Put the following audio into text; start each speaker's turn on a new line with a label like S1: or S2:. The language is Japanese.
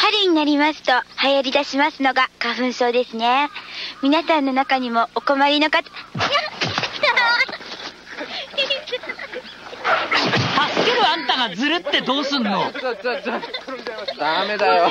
S1: 春になりますと流行り出しますのが花粉症ですね。皆さんの中にもお困りの方、
S2: 助けるあんたがずるってどうすんの？
S3: ダメだよ。